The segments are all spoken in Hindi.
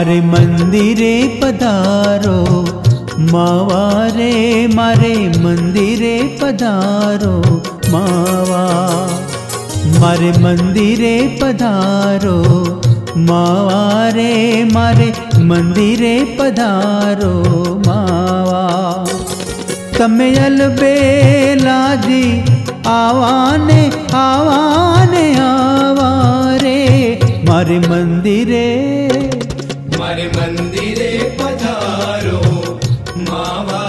મારે મંદિરે પધારો માવારે મારે મંદિરે પધારો માવા મારે મંદિરે પધારો માવારે મારે મંદિરે પધારો માવા તમે અલબેલાજી આવાને આવાને આવારે મારે મંદિરે मन्दिरे पधारो। मा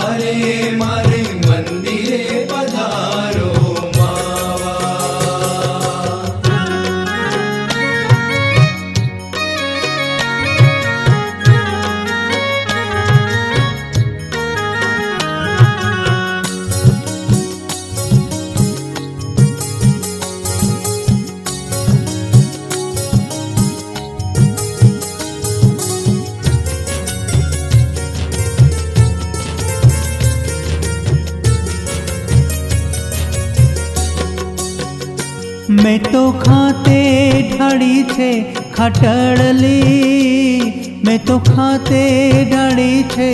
મેં તો ખાતે ઢાળી છે ખાટડલી મેં તો ખાતે ઢાળી છે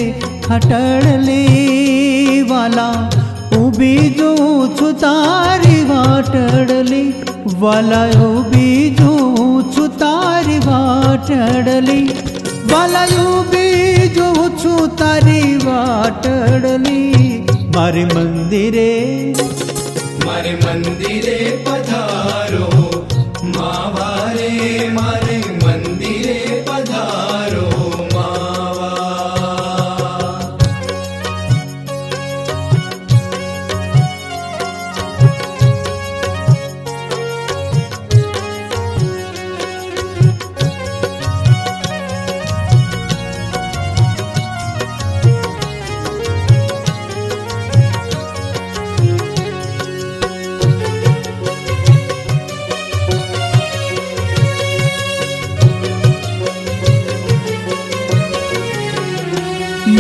ખાટડલી વાલા ઊભી જોઉં છું તારી વાટડલી વાલા ઊભી જોઉં છું તારી વાટડલી વાલા ઊભી જોઉં છું તારી વાટડલી મારે મંદિરે મારે મંદિરે My.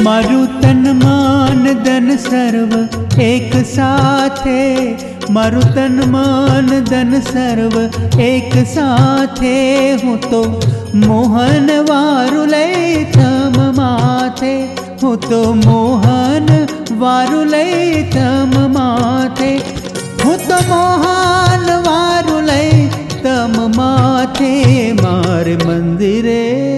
મારું તન માન ધન સર્વ એક સાથે મારું તન માન ધન સર્વ એક સાથે હું તો મોહન વારું લઈ તમ માથે હું તો મોહન વારું લઈ તમ માથે હું તો મોહન વારું લઈ તમ માથે માર મંદિરે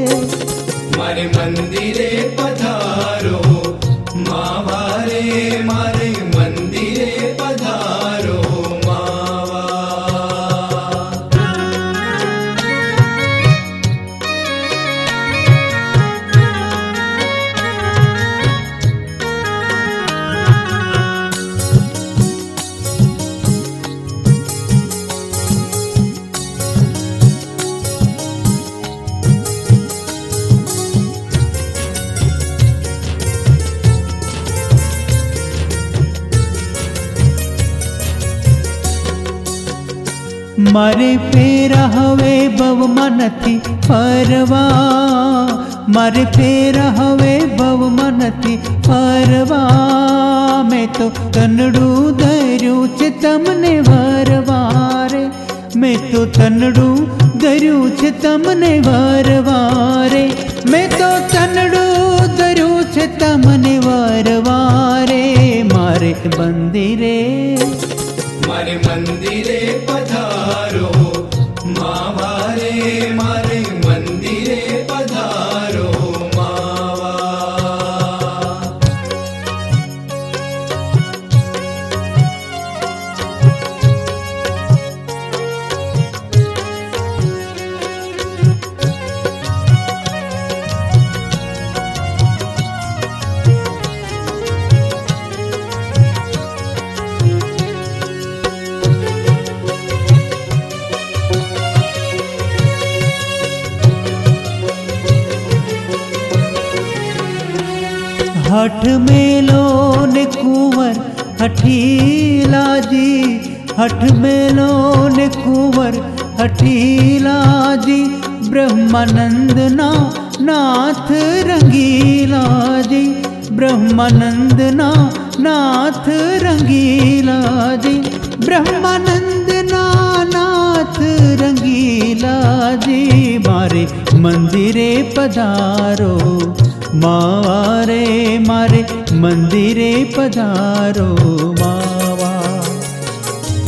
મારે ફેરા હવે ભવમાં નથી ફરવા મારે ફેરા હવે ભવમાં નથી ફરવા મેં તો તનડું ધર્યું છે તમને વરવારે મેં તો તનડું ધર્યું છે તમને વરવારે મેં તો તનડું ધર્યું છે તમને વરવારે મારે મંદિરે हमारे मंदिरे पधारो। मावारे मारे हठ मेलो ने कुंवर, हठीला जी। हठ मेलो ने कुंवर, हठीला जी। ब्रह्मानंद ना, नाथ रंगीला जी। ब्रह्मानंद ना, नाथ रंगीला जी। ब्रह्मानंद ना, नाथ रंगीला जी। मारे मंदिरे पधारो। मावारे मारे मंदिरे पधारो मावा।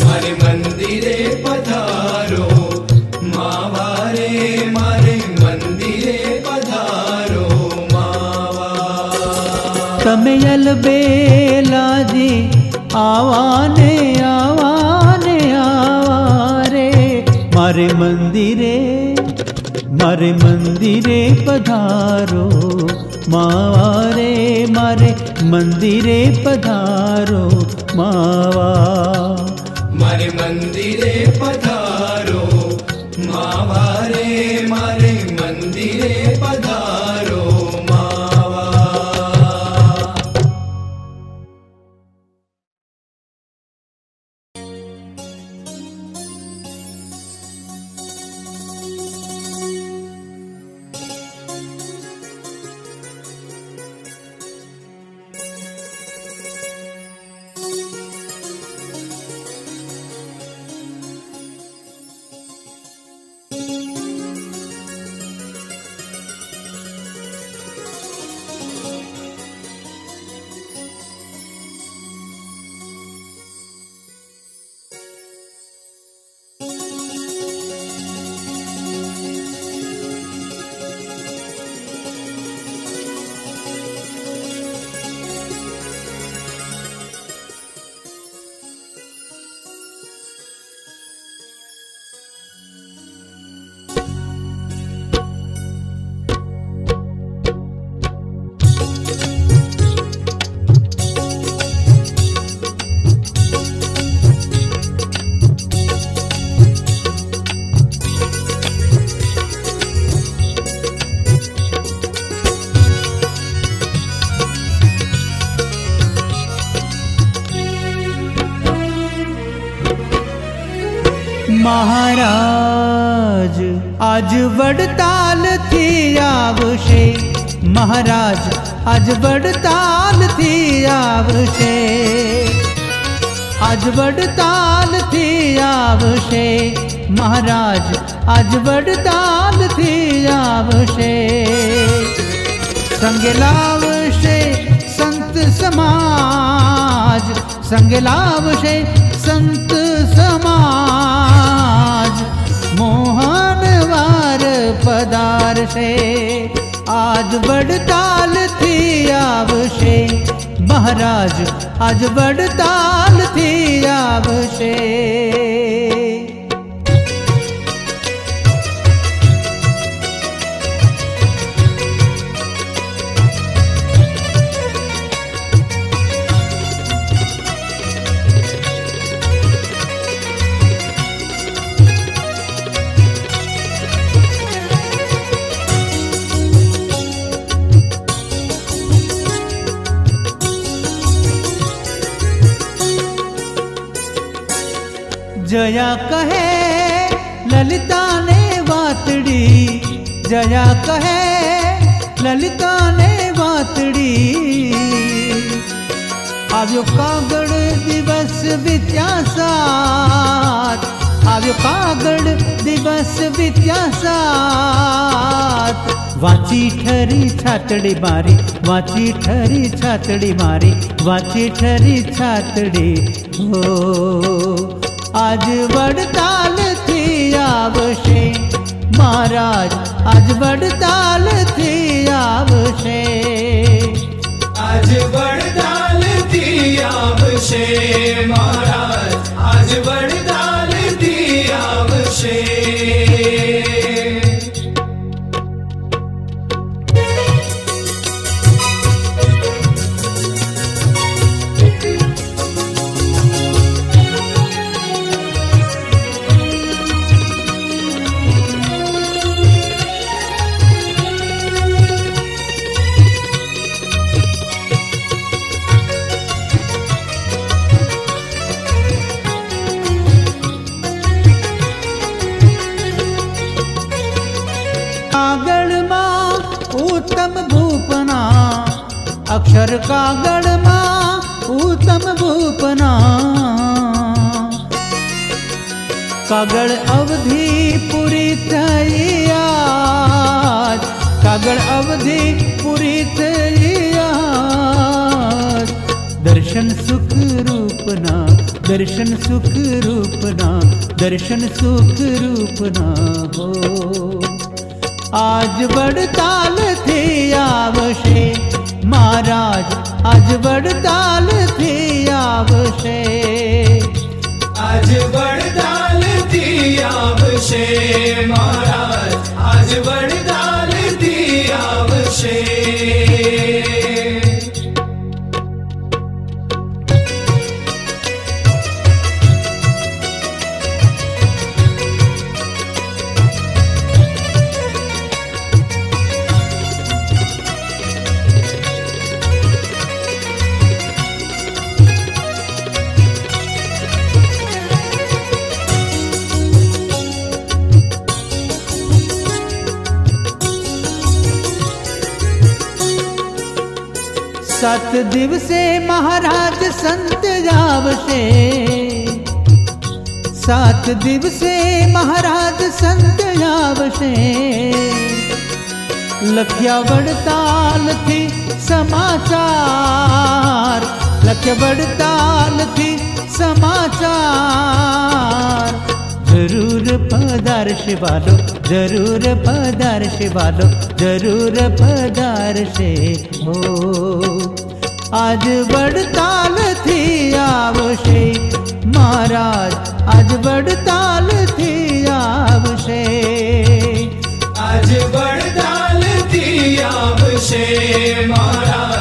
मारे मंदिरे पधारो मावारे मारे मंदिरे पधारो मावा। तमयल बेला जी आवाने आवाने आवारे। मारे मंदिरे मारे मंदिरे पधारो मावारे मारे मंदिरे पधारो मावा। मारे मंदिरे पधारो मावारे मारे मंदिरे आज वडताल थी आवशे आज वडताल थी आवशे महाराज, आज वडताल थी आवशे संग लावशे संत समाज। संग लावशे संत समाज। मोहन वार पदार से आज आवशे महाराज आज वडताल थी आवशे जया कहे ललिता ने वातड़ी जया कहे ललिता ने वातड़ी આવ્યો કાગળ દિવસ વિદ્યાસાત આવ્યો કાગળ દિવસ વિદ્યાસાત વાંચી ઠરી છાતડી મારી વાંચી ઠરી છાતડી મારી વાંચી ઠરી છાતડી હો आज वड़ताल थी आवशे। महाराज आज वड़ताल थी आवशे। आज वड़ताल से महाराज संत राव सात सात दिवसे महाराज संत राव से लख्या वड़ताल थी समाचार लख्या वड़ताल थी समाचार। ज़रूर पदार शिवालो ज़रूर पदार शिवालो ज़रूर पदार से हो। आज बड़ताल थी आवशे। महाराज आज बड़ताल थी आवशे। आज बड़ताल थी आवशे महाराज।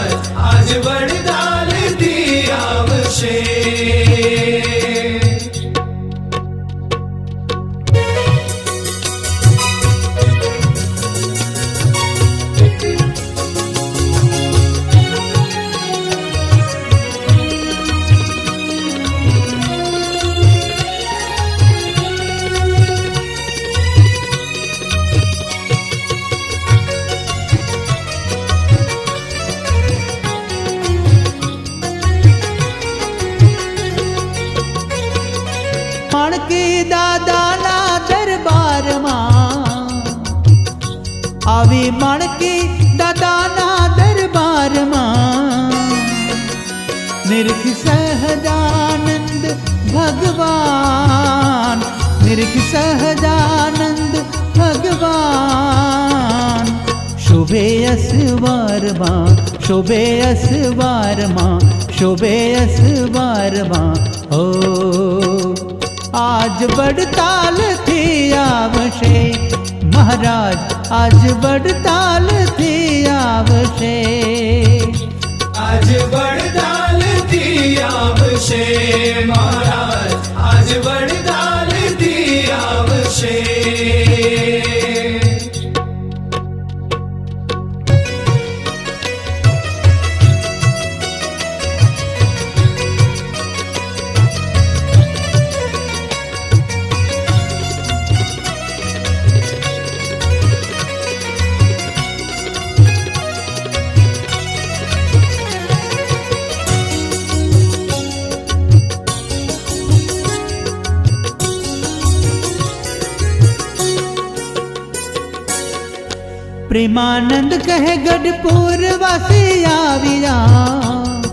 प्रेमानंद कहे गढ़पुर वासी आविया।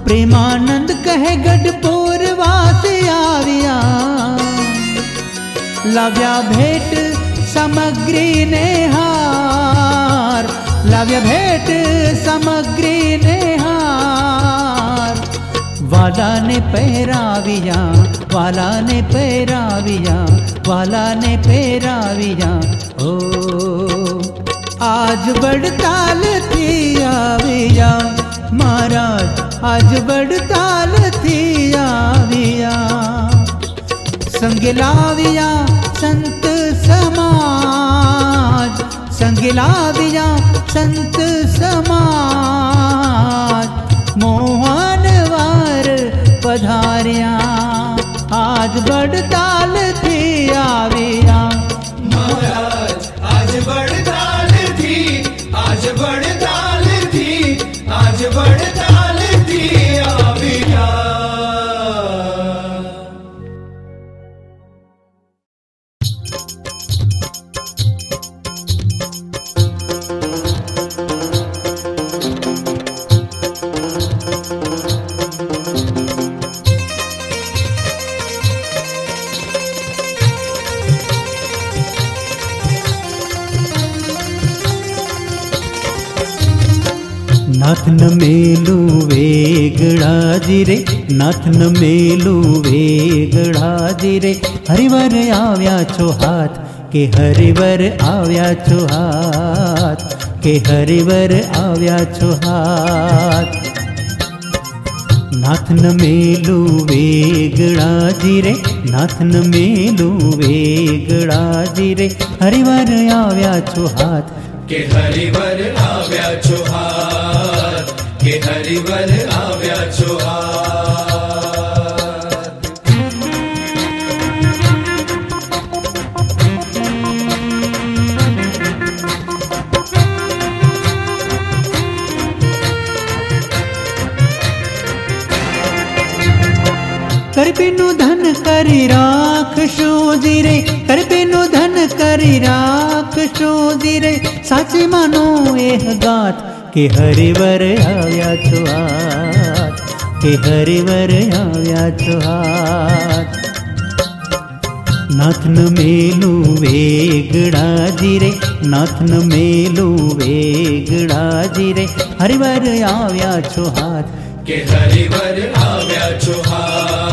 प्रेमानंद कहे गढ़पुर वासे आविया। लव्या भेट समग्री नेहार। लव्य भेट समग्री नेहार। वाला ने पैराविया, वाला ने पैराविया, वाला ने पैराविया। आज बड़ताल थी आविया। महाराज, आज बड़ताल थी आविया। संगलाविया संत समाज। संगलाविया संत समाज। નાથન મેલું વેગળાજી રે હરિવર આવ્યા છો હાથ કે હરિવર આવ્યા છો હાથ કે હરિવર આવ્યા છો હાથ નાથન મેલું વેગળાજી રે નાથન મેલું વેગળાજી રે હરિવર આવ્યા છો હાથ કે હરિવર આવ્યા છો હાથ કે હરિવર આવ્યા છો હાથ करि राक्षसो कर करपेनु धन करि राक्षसो जिरे साची मानो एह गात के हरिवर आव्या तो के हरिवर वर तो हात नाथन मेलू वेगड़ा जिरे नाथन मेलू वेगड़ा जिरे हरिवर आव्या चुहार के हरिवर आव्या चुहार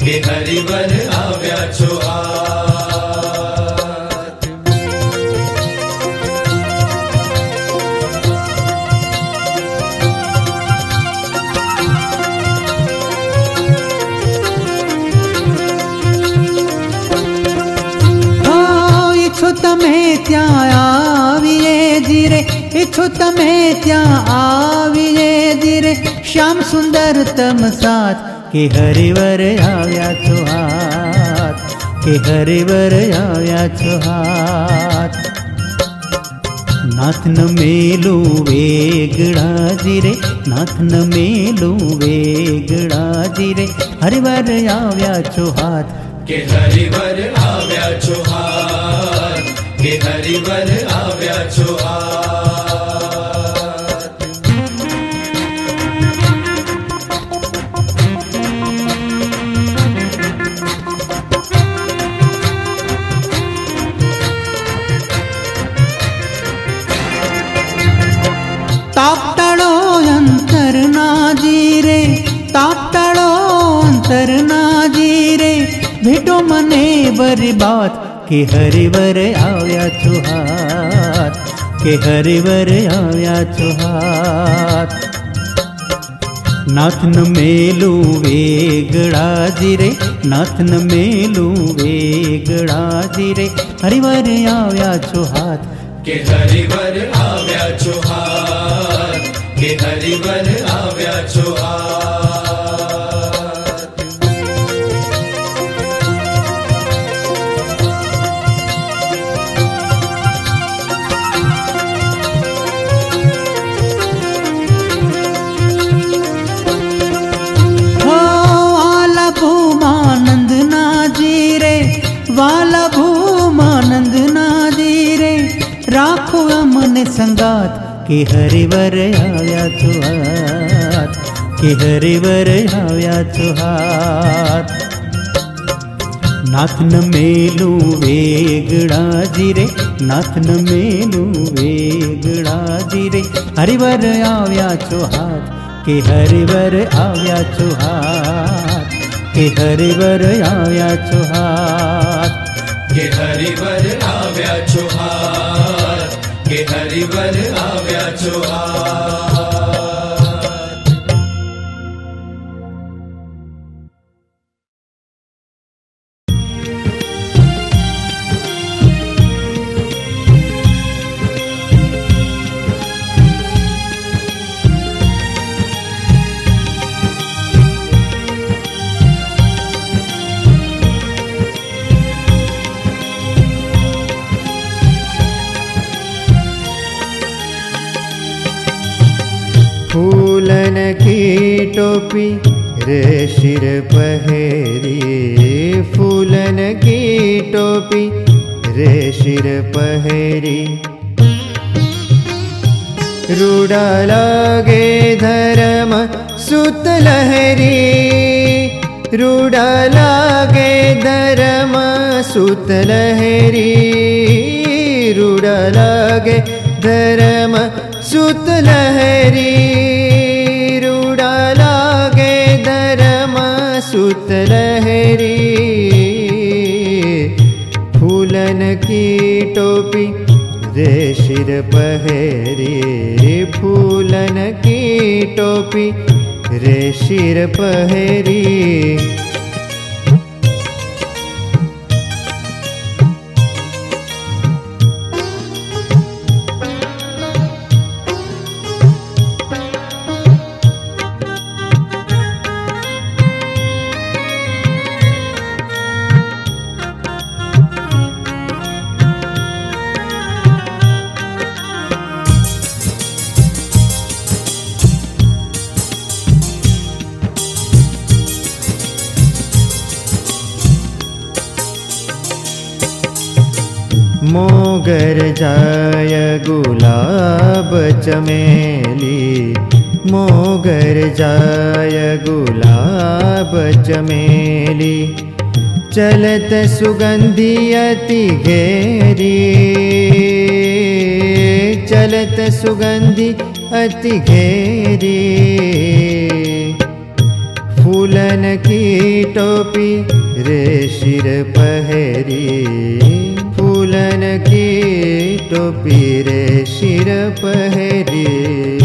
હાથ કે હરિવર આવ્યા છો હાથ હા, ઈચ્છો તમે ત્યાં આવીએ જીરે ઈચ્છો તમે ત્યાં આવીએ જીરે શ્યામ સુંદર તમ સાથ के हरिवर आव्या छो तो हाथ, के हरिवर आव्या छो तो हाथ। नाथन मेलू वेगड़ा जीरे नाथन मेलू वेगड़ा जीरे हरिवर आव्या छो तो हाथ। के हरिवर आव्या छो हाथ, के हरिवर आव्या छो हाथ। ભેટો મને બરી બાત કે હરિવર આવ્યા છો હાથ કે હરિવર આવ્યા છો હાથ નાથન મેલું વેગળાજી રે નાથન મેલું વેગળાજી રે હરિવર આવ્યા છો હાથ કે હરિવર આવ્યા છો હાથ કે હરિવર આવ્યા છો હાથ मन संगात के हरे हरिवर हाव्या तुहात के हरे वर हरिवर हाव्या नाथ न मेलू वेगड़ा नाथ न मेलू वेगड़ा हरे वर आव्या चोहात के हरे वर आव्या चोहात के हरे वर आव्या चोहात के हरे वर जीवन आव्या चो आ सिर पहेरी फूलन की टोपी रे सिर पहेरी। धर्म सुत लहरी। रूड़ा लागे धर्म सुत लहरी। रूड़ा लागे धर्म सुत लहरी सुत लहरी फूलन की टोपी रे शिर पहरी फूलन की टोपी रे शिर पहरी जाय गुलाब चमेली मोगर जाय गुलाब चमेली। चलत सुगंधी अति घेरी चलत सुगंधी अति की टोपी पहरी फूलन की टोपी रे शिर पहरी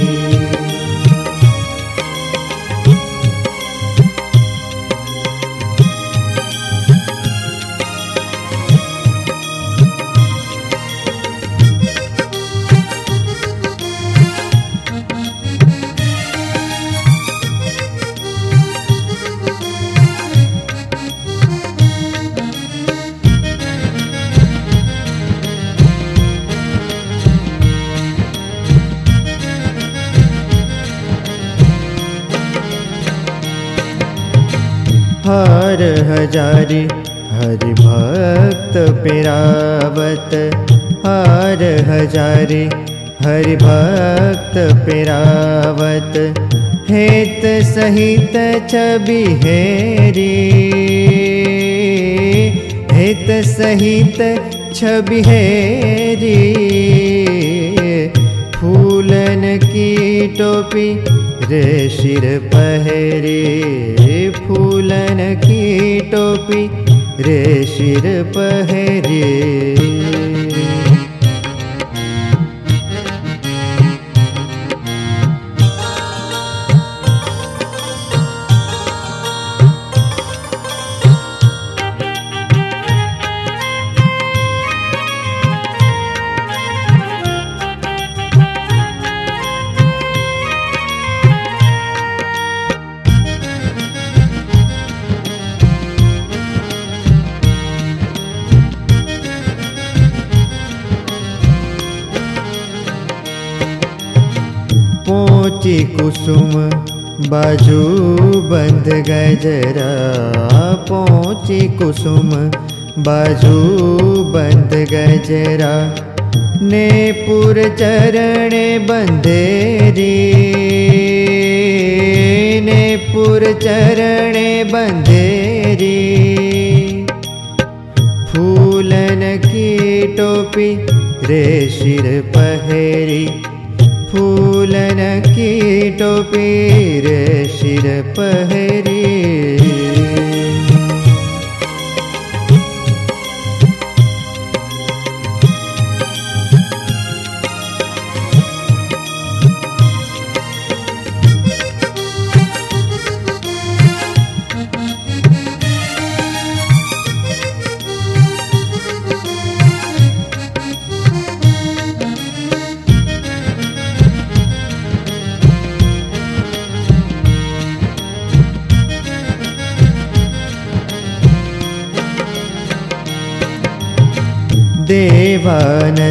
हर हजारी, हरि भक्त पिरावत। हर हजारी, हरि भक्त पिरावत। हेत सहित छवि हेरी। हेत सहित छवि हेरी। फूलन की टोपी रे शिर पहरी फूलन की टोपी रे शिर पहरी बाजू बंद गजरा पोची कुसुम। बाजू बंद गजरा ने पुर चरणे बंधेरी ने पुर चरणे बंधेरी फूलन की टोपी रे शिर पहरी फूलन की टोपी रे शिर पहरी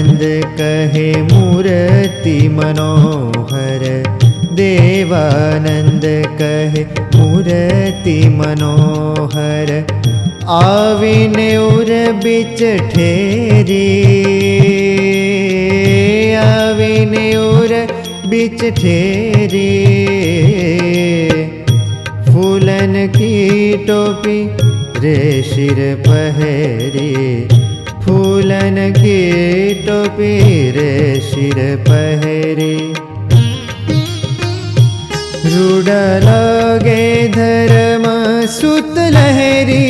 देवानंद कहे मूर्ति मनोहर। देवानंद कहे मूर्ति मनोहर। आविने उर बिच ठेरी। आविने उर बिच ठेरी। फूलन की टोपी रे शिर पहरी फूलन की टोपी रे शिर पहरी। रूड लगे धर्म सुत लहरी।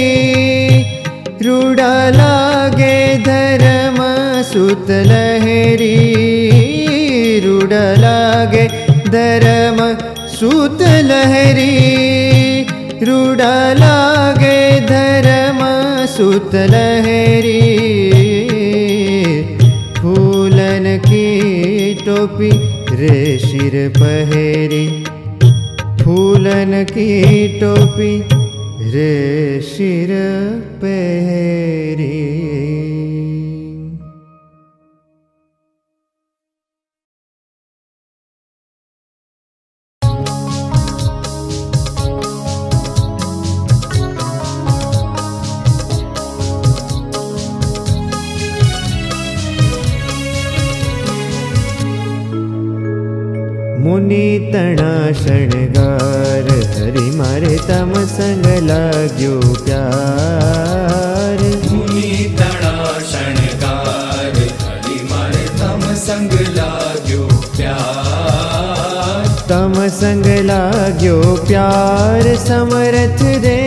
रूड लागे धर्म सुत लहरी। रूड लागे धर्म सुत लहरी। रूड लागे धर्म सुत लहरी टोपी रे शिर पहरी। फूलन की टोपी रे शिर पहरी शणगार हरि मारे तम संग लाग्यो प्यार। मुनि तणा शणगार हरि मारे तम संग लाग्यो प्यार। तम संग लाग्यो प्यार समरथ रे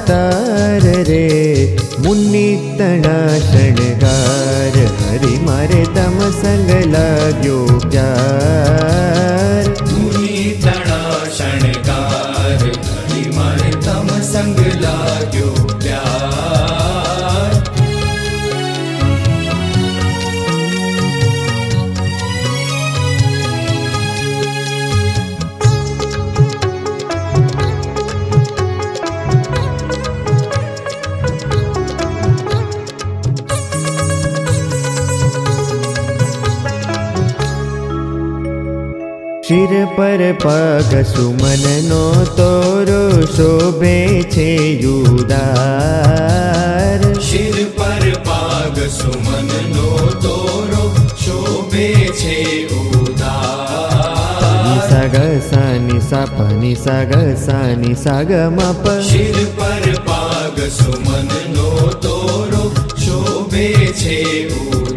दातार रे मुन्नी तना शणगार हरि मारे तम संग लाग्यो प्यार। मुन्नी तणा शणगार हरि मारे तम संग શિર પર પગ સુમનનો તોરો શોભે છે યુદાર શિર પર પાગ સુમન નો તોરો શોભે છે ઉદાર સગ સાની સાપની સગ સાની સગ મપ શિર પર પાગ સુમન નો તોરો શોભે છે ઉદાર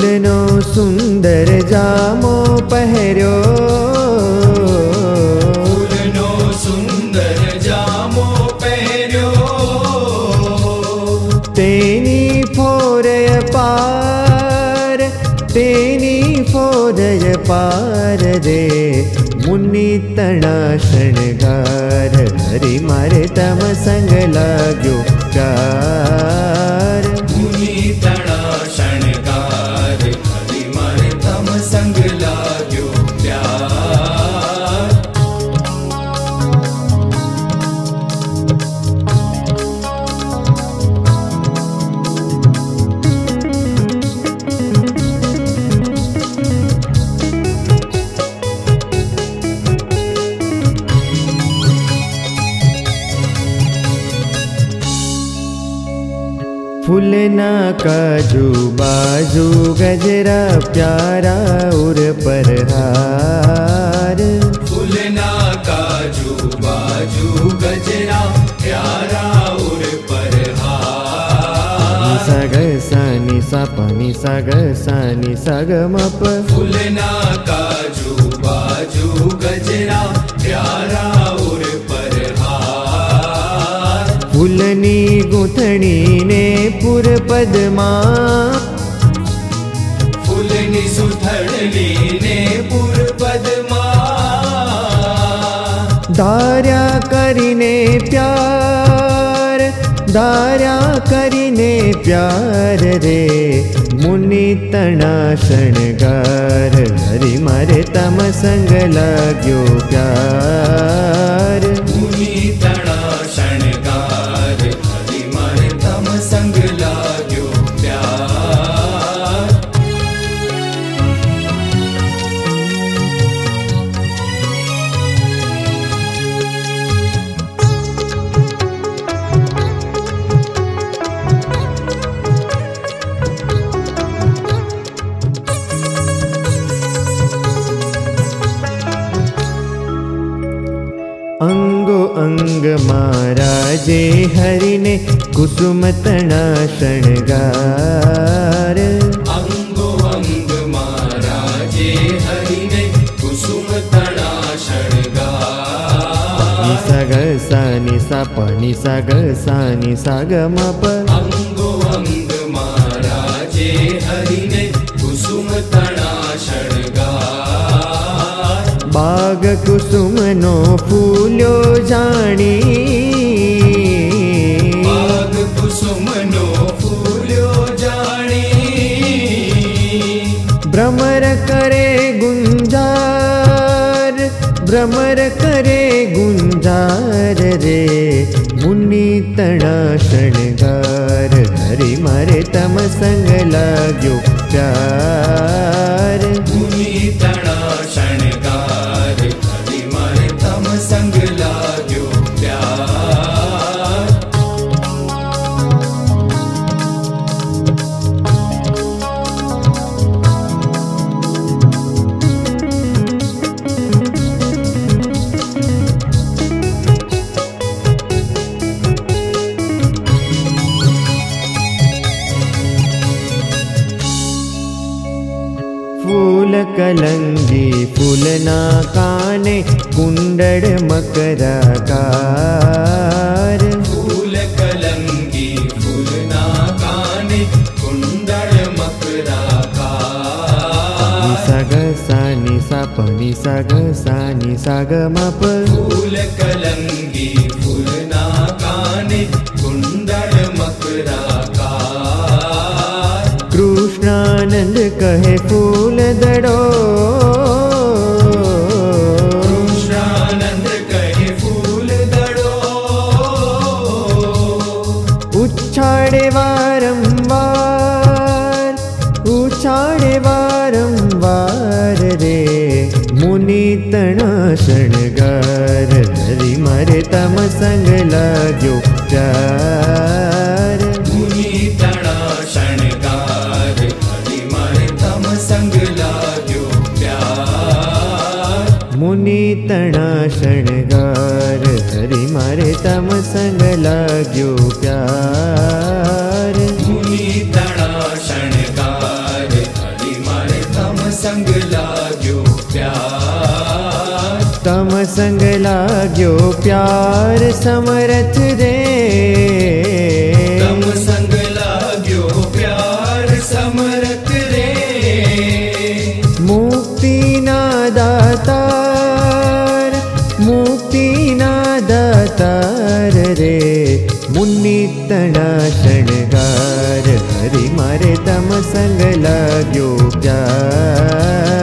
फूलनो सुंदर जामो पहरो। पार पार दे। मुनि तना शृणगार हरि मारे तम संग लाग्यो प्यार काजू बाजू गजरा प्यारा उर पर हार फूलना काजू बाजू गजरा प्यारा उर पर हार सग सानी सपनी सग सानी सग मप फूलना काजू बाजू गजरा गुथणि ने पुरपद मा सुथणी ने पूर्पदमा धाराने प्य धारा करिे प्ये मुनि तना शनगर हरि मरे तमसङ्ग महाराजे हरिण कुसुमगार महाराजे हरिण कुसुम तणा शणगा निसागर सा निप नि सागर सा निगमाप बाग कुसुमनो पुलो जी कुसुमनोलो जी भ्रमर करे गुञ्जार भ्रमर करे गुञ्जार रे मुनि तना शृणगर हरि मारे तम संग लाग्यो प्यार का कुन्द मकरालङ्गी पूर् सग कुन्द मकराकानि साप निग स नि सगमपूल कलङ्गी पूर् कानि कुन्द कहे फूल कुलडरो संग सङ्गला प्यार मुनि तणा शणगार हरि लाग्यो प्यार मुनि तणा शणगार हरि संग लाग्यो प्यार तम संग लाग्यो प्यार समरथ दे। तम संग लाग्यो प्यार समरथ दे। मुक्ति ना दातार मुक्ति ना दातार रे। मुक्तिना शणगार हरि मारे तम संग लाग्यो प्यार।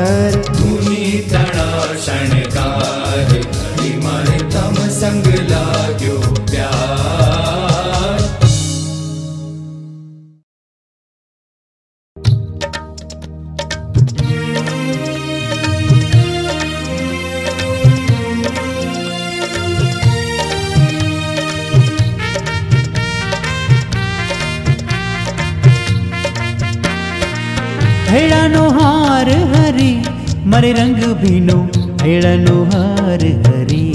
मरे रंग बीनो हैड़ानो हार हरी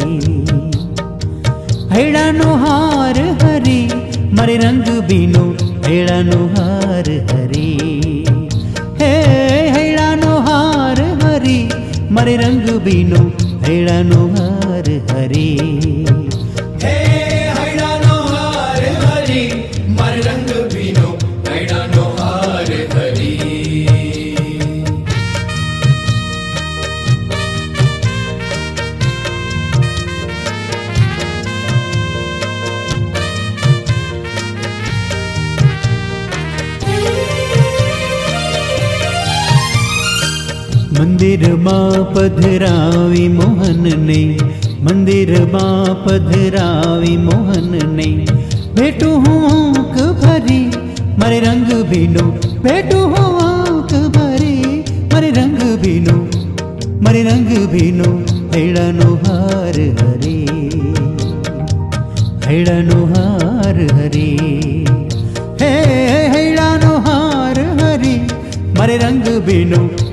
हरि हार हरी मरे रंग बीनो रङ्गीनो हार हरी हे हैा हार हरी मरे रंग बीनो भीनो हार हरी મંદિરમાં પધરાવી મોહનને મંદિરમાં પધરાવી મોહનને ભેટું હું આંખ ભરી મારે રંગ ભીનો ભેટું હું આંખ ભરી મારે રંગ ભીનો મારે રંગ ભીનો હૈડાનો હાર હરી હૈડાનો હાર હરી હે હૈડાનો હાર હરી મારે રંગ ભીનો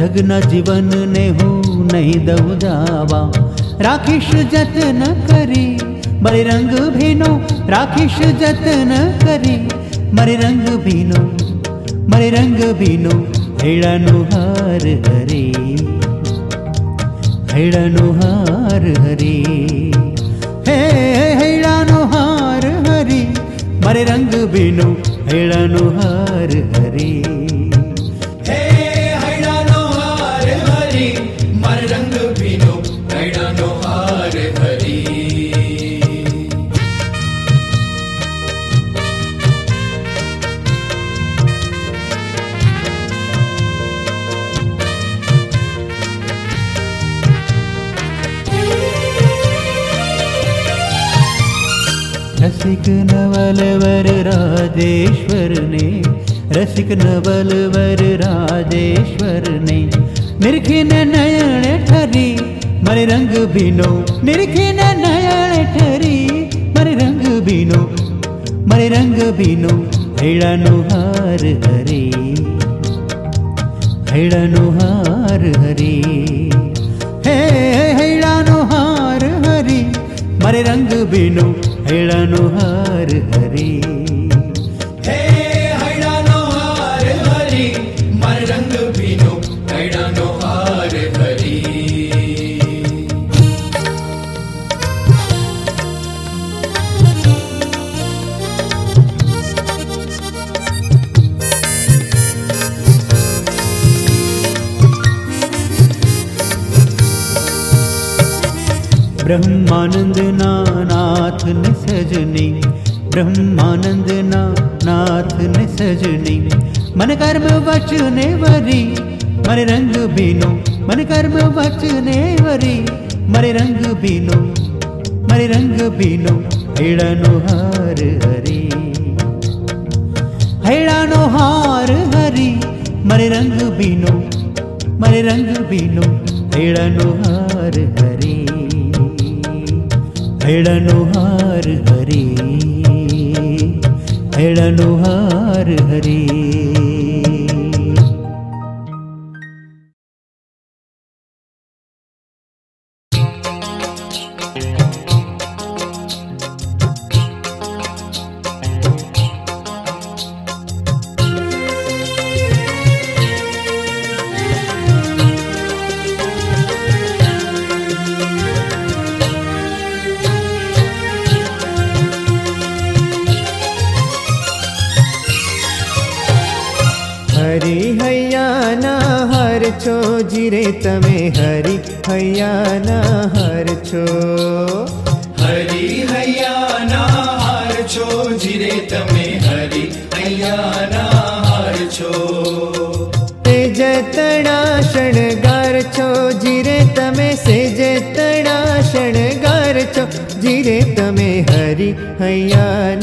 जगन जीवन ने हूँ नहीं दऊ जावा राखीश जतन करी बड़े रंग भीनो राखीश जतन करी मरे रंग भीनो मरे रंग भीनो हेड़नु हार हरे हेड़नु हार हरे हे हेड़नु हार हरे मरे रंग भीनो हेड़नु हार हरे रसिक नवलवर राजेश्वर ने, रसिक नवलवर राजेश्वर ने। निर्खिन नयन ठरी मरे रंग बिनो। निर्खिन नयन ठरी मरे रंग बिनो। मरे रंग बिनो, हैड़ानु हरे हैड़ानु हरे हे हैड़ानु हार हरे। रंग बिनो। नुहार ब्रह्मानंद ना नाथ न सजनी ब्रह्मानंद ना नाथ न सजनी मन कर्म वचने वरी, मरे रंग बीनो। मन कर्म वचने वरी, मरे रंग बीनो। मरे रंग बीनो हेड़ानो हार हरी। हेड़ानो हार हरी, मरे रंग बीनो। मरे रंग बीनो हेड़ानो हार हरी। हेळनुहार अनुहार हरि भेण हरि।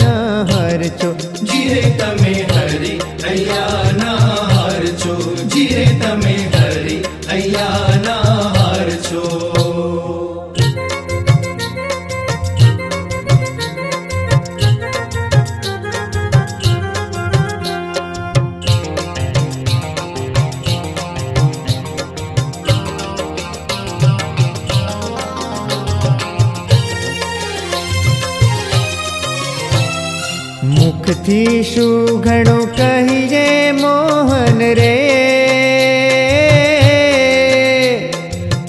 ना हरचो जिरे तमे हरि अय्या ना हरचो जिरे तमे हरि अय्या ना हरचो मुखथीषु घणो कहिजे मोहन रे।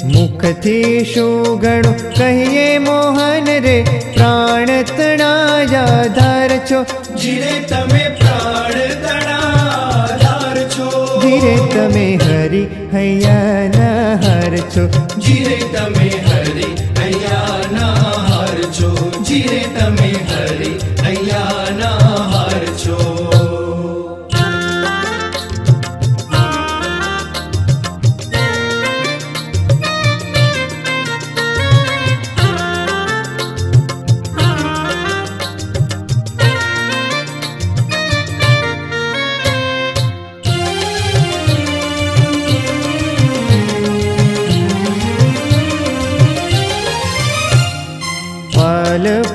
मुखथीषु घणो कहिए मोहन रे। प्राण तणाया धार छो। जिरे तमे प्राण तणाधार छो। जिरे तमे हरि हैया न हर छो। जिरे तमे हरि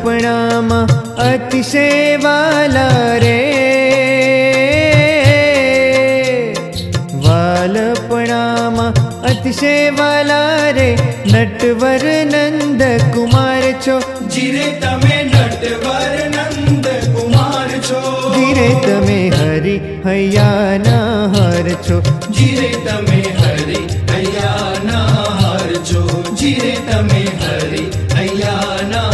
આપણામાં અતિશેવાલા રે વાલપણામાં અતિશેવાલા રે નટવર નંદ કુમાર છો જીરે તમે નટવર નંદ કુમાર છો જીરે તમે હરી હૈયાના હર છો જીરે તમે હરી હૈયાના હર છો જીરે તમે હરી હૈયાના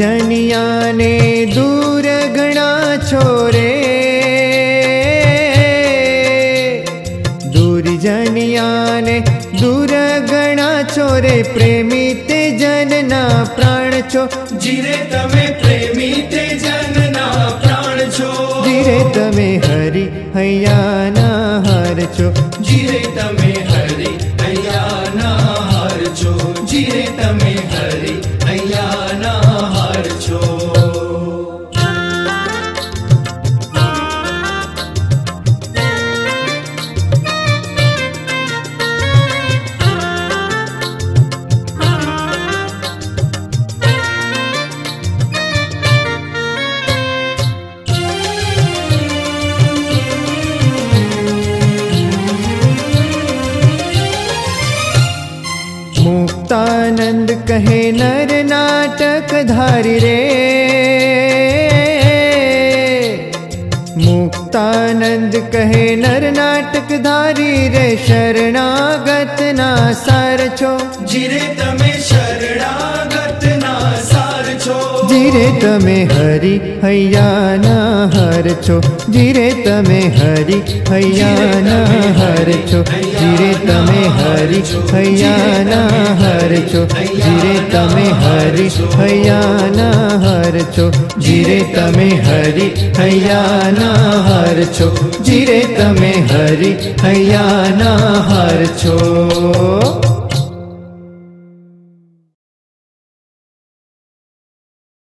जनिया ने दूर गणा छोरे। दूर जनिया ने दूर गणा छोरे। प्रेमी ते जनना प्राण छो। जीरे तमे प्रेमी ते जनना प्राण छो। जीरे तमे हरि हयाना हर छो। जीरे तमे हरि તમે હરિ હૈયાના હર છો ધીરે તમે હરિ હૈયાના હર છો ધીરે તમે હરિ હૈયાના હર છો ધીરે તમે હરિ હૈયાના હર છો ધીરે તમે હરિ હૈયાના હર છો ધીરે તમે હરિ હૈયાના હર છો